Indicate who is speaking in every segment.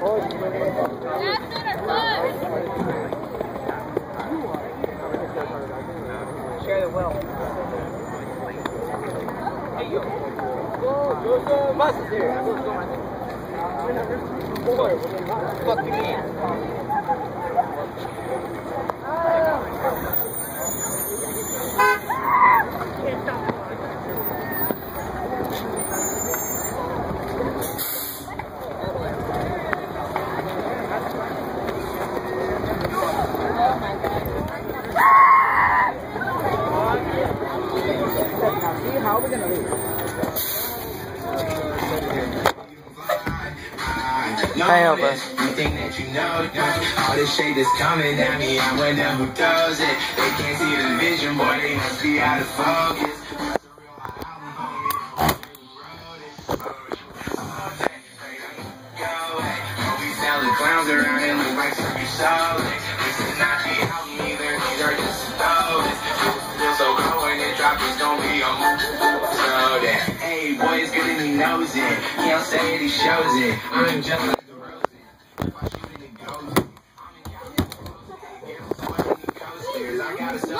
Speaker 1: Share the wealth. Fuck you, man.
Speaker 2: All this shade is coming at me. I wonder who does it. They can't see the vision, boy. They must be out of focus. Clowns around and look like solid. This is not the album either. These are just. Feel so cold when it drops. It's gonna be a. So damn. Hey, boy, it's good and he knows it. Don't say it, he shows it. I'm just like the rose. If I shoot it, it goes. I'm in California. Coasters. I got a stuff. Say I'm posted. And I'm never
Speaker 1: Wait.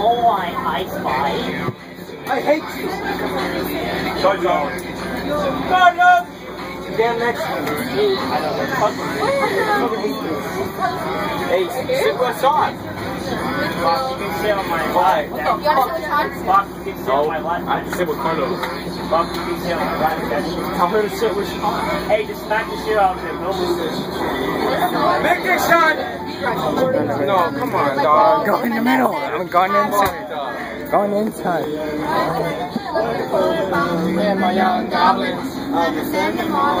Speaker 2: that.
Speaker 1: Oh, I, I spy. I hate you. No, no. Damn next one. I know. Hey, sit what's on. Boss, you can sit on my life. Boss, you can sit on my life.
Speaker 3: I to sit with Carlos.
Speaker 1: Boss, you can sit on my life. Her to sit with Sean. Hey, just smack the shit out of him.
Speaker 3: Make this shot! No, come on, dog.
Speaker 4: Go in the middle. I'm going inside. Going inside.
Speaker 3: And my young goblins. Be them all.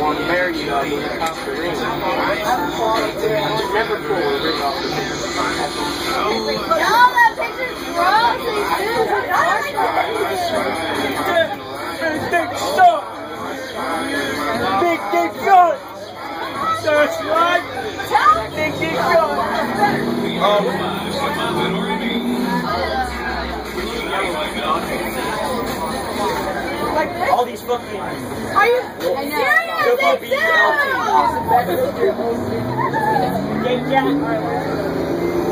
Speaker 1: want to marry you. I want to pop the ring. Never pull a ring off the finger. Big stuff. Big dick gun. That's right. Big dick gun. All these fucking.
Speaker 5: Are you serious?
Speaker 1: Football beat Get that.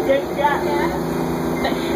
Speaker 1: Get that.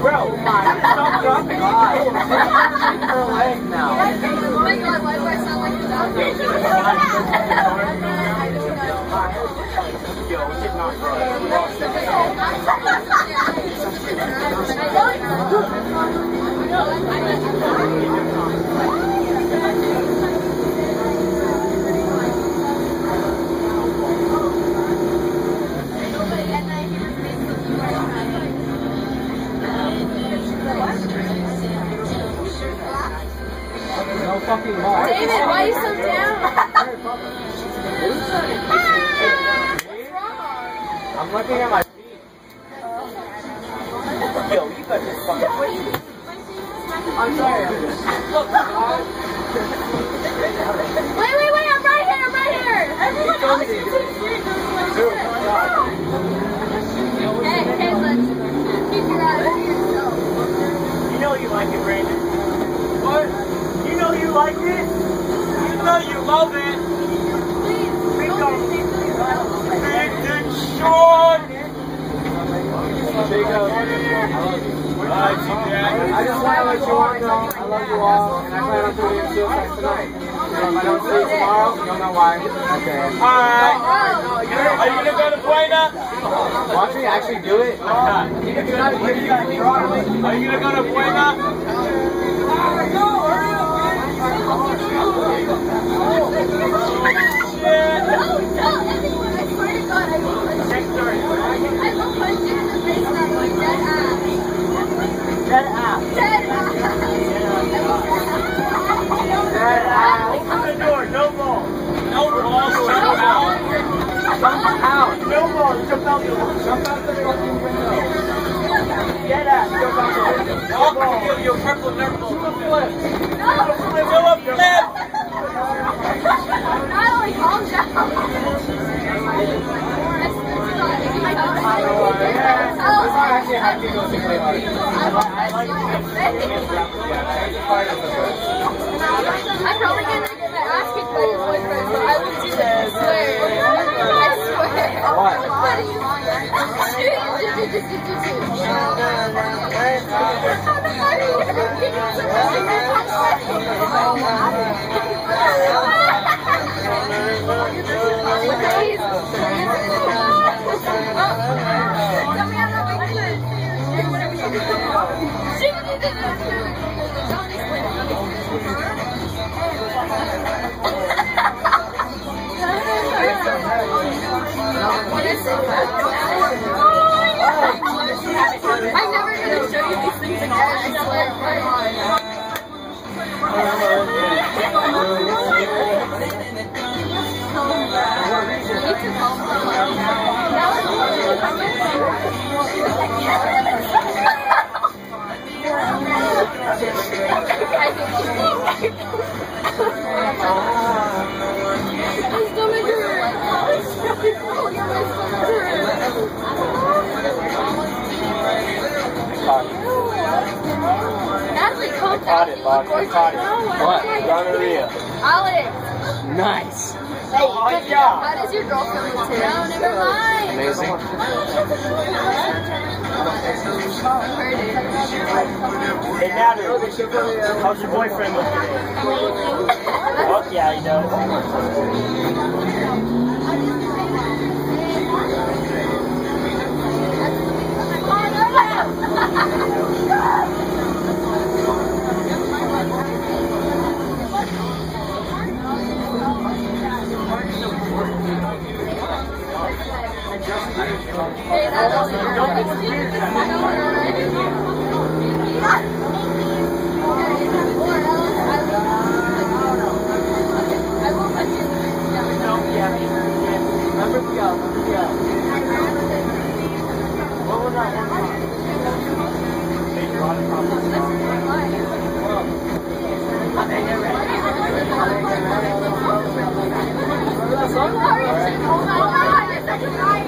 Speaker 1: Bro, stop dropping off. Her leg now.
Speaker 5: Oh my god, why do I sound like that?
Speaker 1: Yo,
Speaker 5: Wait, wait, wait, I'm right here, I'm right here. Everyone else is Hey, hey, let's keep your eyes to yourself.
Speaker 1: You know you like it, Brandon. What? You know you like it? You know you love it.
Speaker 5: Please, don't take me
Speaker 1: Big and short.
Speaker 4: Jacob. I just want to let you all know I love you all, and I plan on doing it still like tonight. So if I don't see you tomorrow, you'll know why. Okay.
Speaker 1: Alright. Are you gonna go to Buena?
Speaker 4: Watch me actually do it. You can do. You can do it.
Speaker 1: Are you gonna go to Buena?
Speaker 5: No, oh, no, everyone, I swear to God, I will punch
Speaker 1: Next story.
Speaker 5: I will punch you in the face now, like dead ass.
Speaker 1: Dead ass.
Speaker 5: Dead ass.
Speaker 1: Dead ass. Open the door. No ball. No ball. Jump out. Jump out. No ball. Jump out the window. Jump out the fucking window. Dead ass. Jump out the window. No ball. Your purple nurple. Do a flip. Do a flip.
Speaker 5: Natalie, calm down.
Speaker 4: I'm actually happy to go to play hard.
Speaker 5: I'm probably by your boyfriend, but I. I swear. I swear.
Speaker 4: What?
Speaker 5: I'm never gonna show you these things again, I swear. Calm down. You look gorgeous.
Speaker 4: What?
Speaker 1: Gonorrhea.
Speaker 5: Alex,
Speaker 4: Nice.
Speaker 5: hey,
Speaker 1: Oh, yeah.
Speaker 5: how does your girl today? No, never mind.
Speaker 4: Amazing.
Speaker 1: Hey, Natalie. How's your boyfriend looking? Fuck yeah, he does. Remember the, uh, remember the, uh, what was that one song? Major Auto Problem song.
Speaker 5: Oh my god, you're such a liar.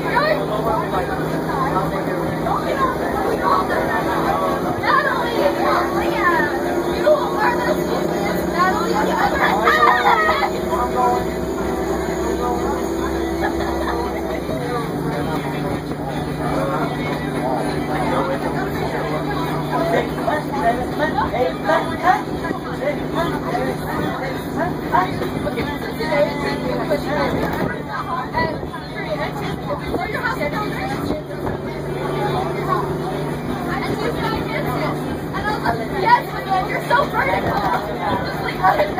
Speaker 5: Yes, Miguel, you're so vertical. Just like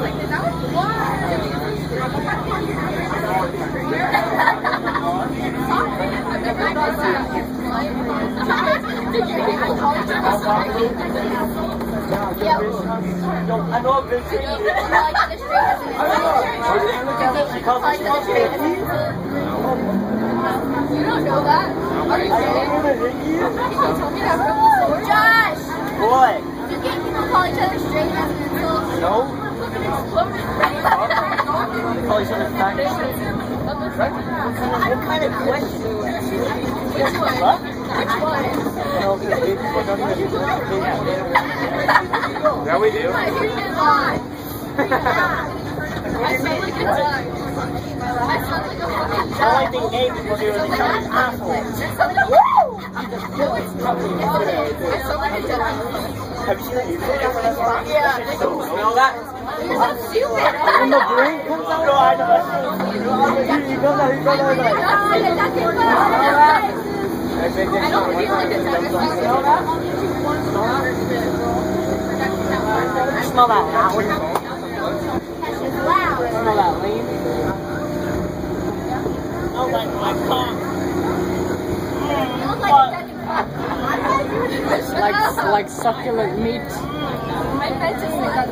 Speaker 5: I
Speaker 1: know I've been saying it.
Speaker 5: You don't know that? Are you serious? People told me that from before. Josh!
Speaker 1: Boy.
Speaker 5: You can't people call each other strangers until
Speaker 1: No.
Speaker 5: fucking exploded.
Speaker 1: Call each other faggots.
Speaker 5: I'm kind of questioning. Which one?
Speaker 1: What?
Speaker 5: Which one?
Speaker 1: No, because gay people don't even use
Speaker 4: Yeah, we do.
Speaker 5: I hear you lie. Like a duck. I sound like a fucking
Speaker 1: The only thing gay people do is become an asshole.
Speaker 5: No, it's not. I sound like a duck.
Speaker 1: Have you seen the YouTube video for this one?
Speaker 5: Yeah.
Speaker 1: So smell that?
Speaker 5: You're so stupid.
Speaker 1: When the brain comes out, no, I know.
Speaker 5: I
Speaker 1: smell that loud. Smell that lean. Oh my,
Speaker 5: look like.
Speaker 1: Like, succulent meat.
Speaker 5: My friend just said that